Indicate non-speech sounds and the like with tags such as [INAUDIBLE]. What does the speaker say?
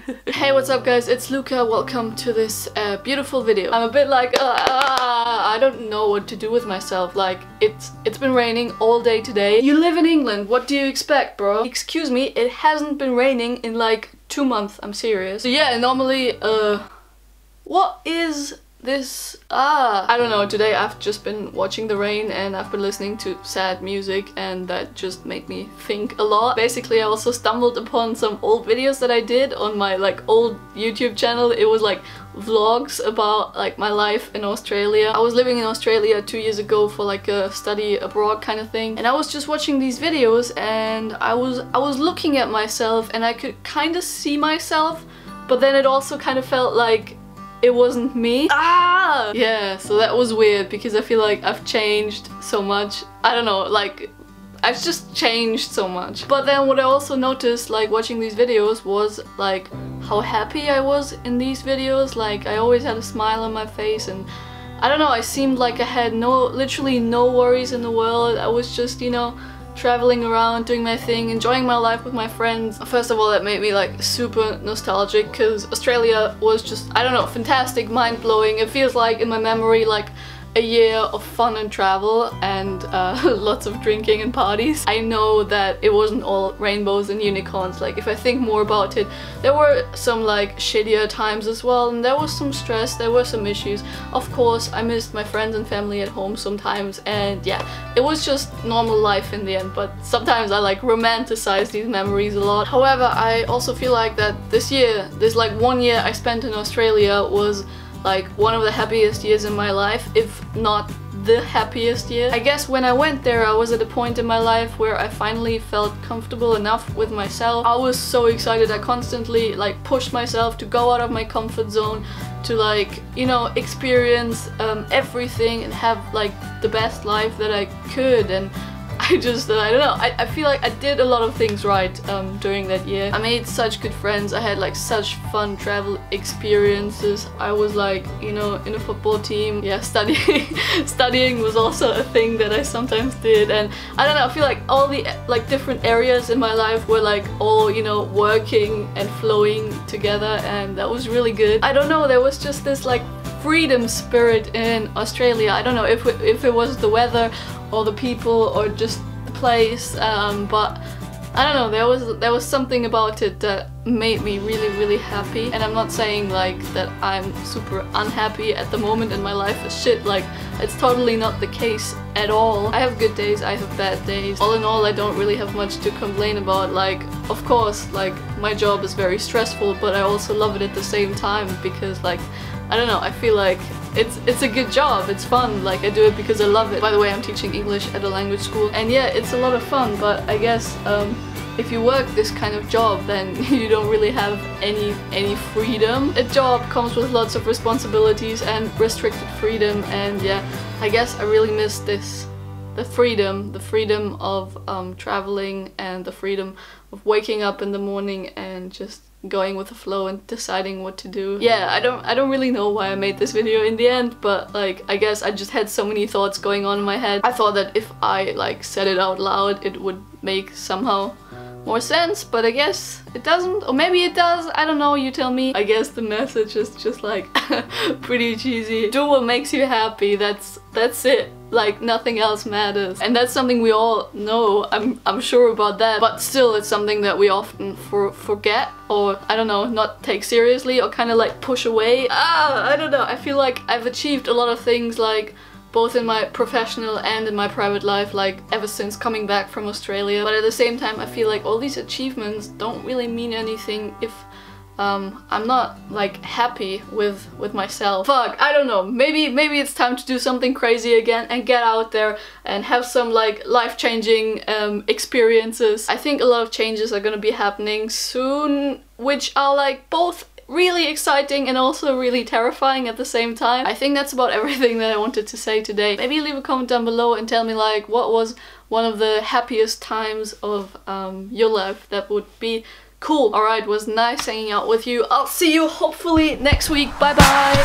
[LAUGHS] hey, what's up guys? It's Luka. Welcome to this uh, beautiful video. I'm a bit like, uh, I don't know what to do with myself. Like, it's it's been raining all day today. You live in England. What do you expect, bro? Excuse me, it hasn't been raining in like two months. I'm serious. So yeah, normally, uh, what is this ah I don't know today I've just been watching the rain and I've been listening to sad music and that just made me think a lot. Basically I also stumbled upon some old videos that I did on my like old YouTube channel. It was like vlogs about like my life in Australia. I was living in Australia two years ago for like a study abroad kind of thing. And I was just watching these videos and I was I was looking at myself and I could kind of see myself but then it also kind of felt like it wasn't me. Ah! Yeah, so that was weird because I feel like I've changed so much. I don't know, like I've just changed so much. But then what I also noticed like watching these videos was like how happy I was in these videos. Like I always had a smile on my face and I don't know, I seemed like I had no, literally no worries in the world. I was just, you know, traveling around, doing my thing, enjoying my life with my friends. First of all, that made me like super nostalgic because Australia was just, I don't know, fantastic, mind-blowing. It feels like in my memory like a year of fun and travel and uh, [LAUGHS] lots of drinking and parties. I know that it wasn't all rainbows and unicorns, like if I think more about it, there were some like shittier times as well and there was some stress, there were some issues. Of course, I missed my friends and family at home sometimes and yeah, it was just normal life in the end, but sometimes I like romanticize these memories a lot. However, I also feel like that this year, this like one year I spent in Australia was like one of the happiest years in my life, if not the happiest year. I guess when I went there I was at a point in my life where I finally felt comfortable enough with myself. I was so excited, I constantly like pushed myself to go out of my comfort zone to like, you know, experience um, everything and have like the best life that I could and [LAUGHS] I just, uh, I don't know, I, I feel like I did a lot of things right um, during that year. I made such good friends, I had like such fun travel experiences. I was like, you know, in a football team. Yeah, [LAUGHS] studying, studying was also a thing that I sometimes did and I don't know, I feel like all the like different areas in my life were like all, you know, working and flowing together and that was really good. I don't know, there was just this like freedom spirit in Australia. I don't know if if it was the weather or the people or just the place um, but I don't know there was there was something about it that made me really really happy and I'm not saying like that I'm super unhappy at the moment and my life is shit like it's totally not the case at all. I have good days, I have bad days. All in all I don't really have much to complain about like of course like my job is very stressful but I also love it at the same time because like I don't know I feel like it's it's a good job, it's fun, like I do it because I love it. By the way, I'm teaching English at a language school and yeah, it's a lot of fun, but I guess um, if you work this kind of job then [LAUGHS] you don't really have any any freedom. A job comes with lots of responsibilities and restricted freedom and yeah, I guess I really miss this the freedom, the freedom of um, traveling and the freedom of waking up in the morning and just going with the flow and deciding what to do. Yeah, I don't I don't really know why I made this video in the end, but like I guess I just had so many thoughts going on in my head. I thought that if I like said it out loud it would make somehow more sense, but I guess it doesn't. Or maybe it does, I don't know, you tell me. I guess the message is just like [LAUGHS] pretty cheesy. Do what makes you happy, that's that's it like nothing else matters. And that's something we all know I'm, I'm sure about that. But still it's something that we often for, forget or I don't know not take seriously or kind of like push away. Ah I don't know. I feel like I've achieved a lot of things like both in my professional and in my private life like ever since coming back from Australia. But at the same time I feel like all these achievements don't really mean anything if um, I'm not like happy with with myself. Fuck, I don't know. Maybe maybe it's time to do something crazy again and get out there and have some like life-changing um, experiences. I think a lot of changes are gonna be happening soon, which are like both really exciting and also really terrifying at the same time. I think that's about [LAUGHS] everything that I wanted to say today. Maybe leave a comment down below and tell me like what was one of the happiest times of um, your life that would be Cool. Alright, was nice hanging out with you. I'll see you hopefully next week. Bye bye.